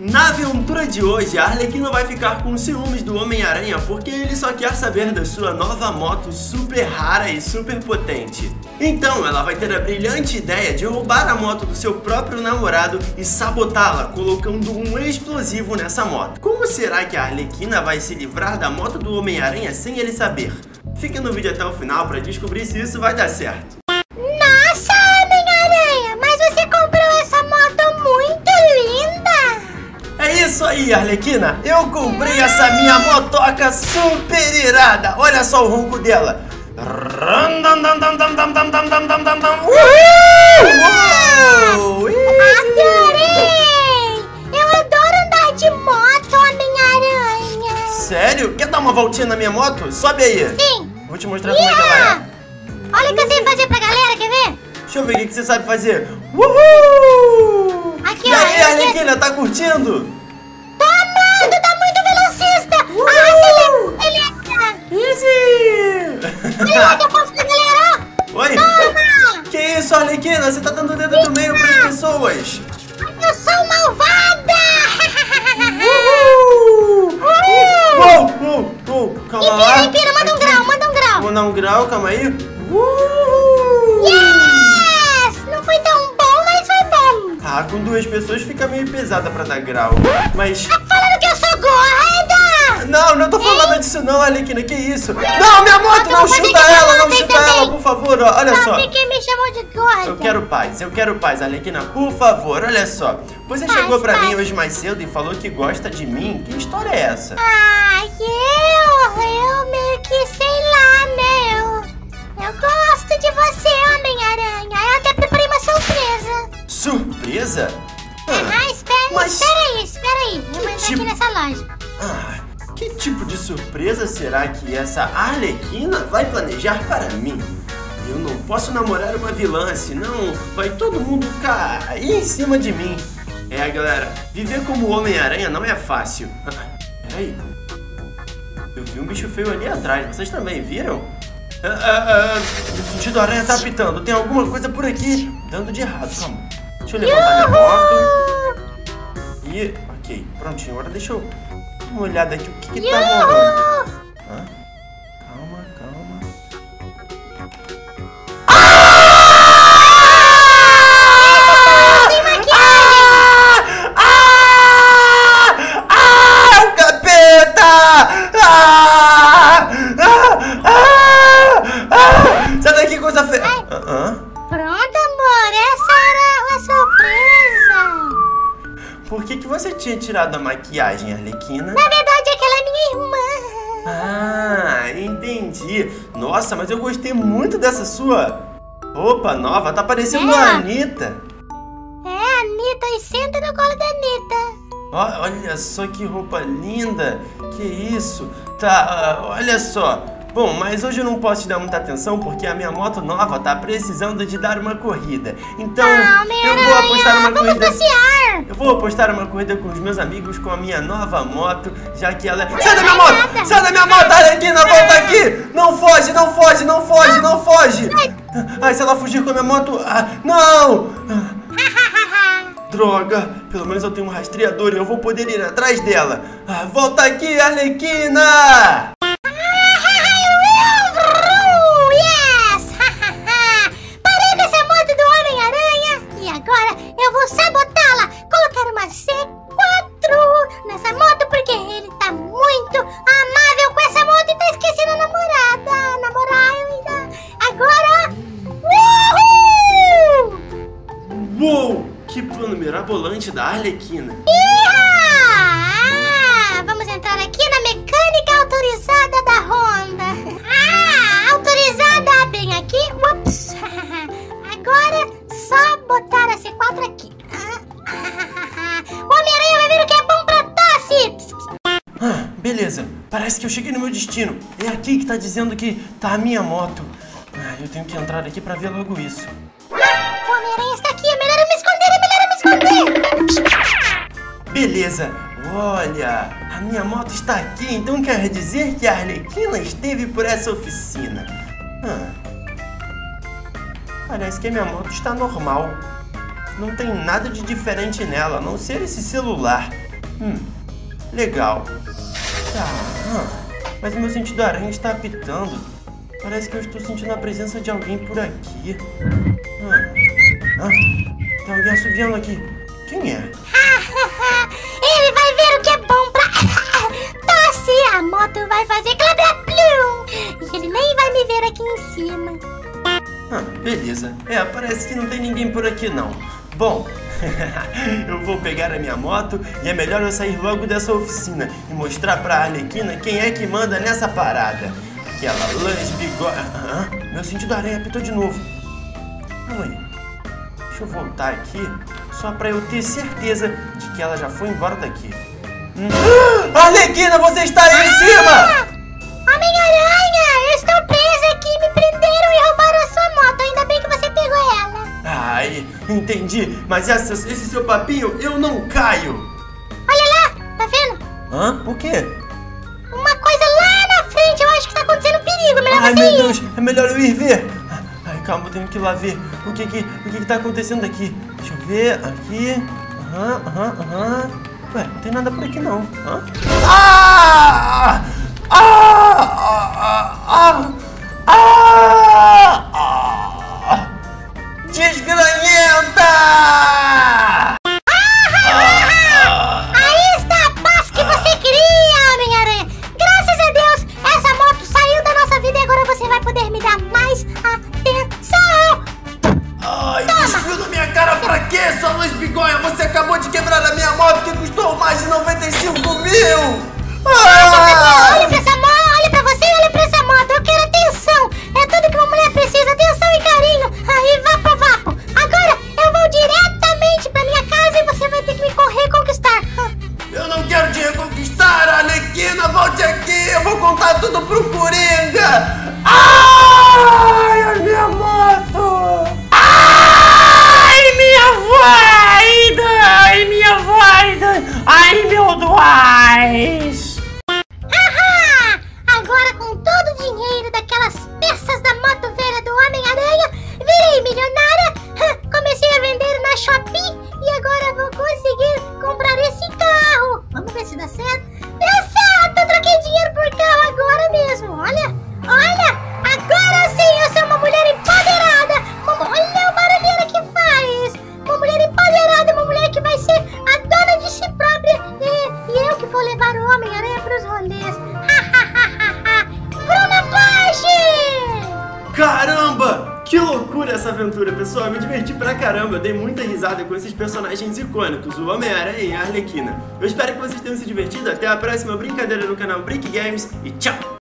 Na aventura de hoje, a Arlequina vai ficar com ciúmes do Homem-Aranha porque ele só quer saber da sua nova moto super rara e super potente. Então, ela vai ter a brilhante ideia de roubar a moto do seu próprio namorado e sabotá-la, colocando um explosivo nessa moto. Como será que a Arlequina vai se livrar da moto do Homem-Aranha sem ele saber? Fique no vídeo até o final para descobrir se isso vai dar certo. Isso aí, Arlequina! Eu comprei essa minha motoca super irada! Olha só o ronco dela! Uhul! Adorei! Eu adoro andar de moto, Homem-Aranha! Sério? Quer dar uma voltinha na minha moto? Sobe aí! Sim! Vou te mostrar como é que ela é. Yeah! Olha o que eu sei fazer pra galera, quer ver? Deixa eu ver o que você sabe fazer. Uhul! Aqui, e ó, aí, Arlequina, tá curtindo? Galera! Oi? Toma! Que isso, Arlequina? Você tá dando o dedo do meio pras pessoas! Eu sou malvada! Uhul! Uou, uou, uou, calma lá. Empira, empira, manda um grau, manda um grau! Vamos dar um grau, calma aí. Uhul! Yes! Não foi tão bom, mas foi bom! Ah, com duas pessoas fica meio pesada pra dar grau. Mas. Não, não tô falando disso não, Arlequina, que isso? Não, minha moto, não chuta que ela, não chuta também. ela, por favor, ó, olha só. Sabe quem me chamou de gorda? Eu quero paz, eu quero paz, Arlequina, por favor, olha só. Você Paz, chegou pra mim paz. hoje mais cedo e falou que gosta de mim. Que história é essa? Ai, eu, eu meio que sei lá, né? Eu, gosto de você, Homem-Aranha. Eu até preparei uma surpresa. Surpresa? Ah, espera, mas- espera aí, espera aí. Eu vou entrar tipo- aqui nessa loja. Ah, que tipo de surpresa será que essa Arlequina vai planejar para mim? Eu não posso namorar uma vilã, senão vai todo mundo cair em cima de mim. É, galera, viver como Homem-Aranha não é fácil. Peraí. Eu vi um bicho feio ali atrás, vocês também viram? Ah, ah, ah, o sentido aranha tá apitando, tem alguma coisa por aqui dando de errado, calma. Deixa eu levantar minha moto. E, ok, prontinho. Agora deixa eu uma olhada aqui. O que que tá rolando? Hã? Tinha tirado a maquiagem, Arlequina? Na verdade, aquela é minha irmã. Ah, entendi. Nossa, mas eu gostei muito dessa sua roupa nova. Tá parecendo É. a Anitta. É, Anitta, e senta no colo da Anitta. Olha só que roupa linda. Que isso? Tá, ah, olha só. Bom, mas hoje eu não posso te dar muita atenção porque a minha moto nova tá precisando de dar uma corrida. Então, Ah, eu vou apostar uma vamos corrida. passear. Eu vou apostar uma corrida com os meus amigos com a minha nova moto, já que ela é. Sai da minha moto! Sai da minha moto, Arlequina, volta aqui! Não foge, não foge, não foge, não foge! Ai, se ela fugir com a minha moto. Ah, não! Droga! Pelo menos eu tenho um rastreador e eu vou poder ir atrás dela. Ah, volta aqui, Arlequina! Da Arlequina! Ah, vamos entrar aqui na mecânica autorizada da Honda. Ah, autorizada, bem aqui. Ups. Agora, só botar a C4 aqui. O Homem-Aranha vai ver o que é bom pra tosse. Ah, beleza. Parece que eu cheguei no meu destino. É aqui que tá dizendo que tá a minha moto. Ah, eu tenho que entrar aqui pra ver logo isso. Ah, o Homem-Aranha está aqui. É melhor eu me esconder, é melhor eu me esconder. Beleza. Olha, a minha moto está aqui, então quer dizer que a Arlequina esteve por essa oficina. Parece que a minha moto está normal. Não tem nada de diferente nela, a não ser esse celular. Hum, legal. Tá, mas o meu sentido aranha está apitando. Parece que eu estou sentindo a presença de alguém por aqui. Tem alguém assobiando aqui. Quem é? Ele vai ver o que é bom pra tosse. A moto vai fazer clabra plum. E ele nem vai me ver aqui em cima. Ah, beleza. É, parece que não tem ninguém por aqui não. Bom, eu vou pegar a minha moto e é melhor eu sair logo dessa oficina e mostrar pra Arlequina quem é que manda nessa parada. Aquela lãs bigode... Ah, meu sentido aranha apitou de novo. Calma aí. Deixa eu voltar aqui só pra eu ter certeza de que ela já foi embora daqui. Hum. Ah, Arlequina, você está aí em cima! Homem-Aranha, eu estou presa aqui, me prenderam e roubaram a sua moto. Ainda bem que você pegou ela. Ai, entendi. Mas essa, esse seu papinho, eu não caio. Olha lá, tá vendo? Hã? O quê? Uma coisa lá na frente, eu acho que tá acontecendo perigo. Melhor Ai, você meu ir. Deus, é melhor eu ir ver. Ai, calma, eu tenho que ir lá ver o que que, o que que tá acontecendo aqui. Deixa eu ver, aqui. Aham, aham, aham. Ué, não tem nada por aqui não. Hã? Ah! Contar tudo pro Coringa! Ai, Que loucura essa aventura, pessoal! Eu me diverti pra caramba, eu dei muita risada com esses personagens icônicos, o Homem-Aranha e a Arlequina. Eu espero que vocês tenham se divertido. Até a próxima brincadeira no canal Brick Games e tchau!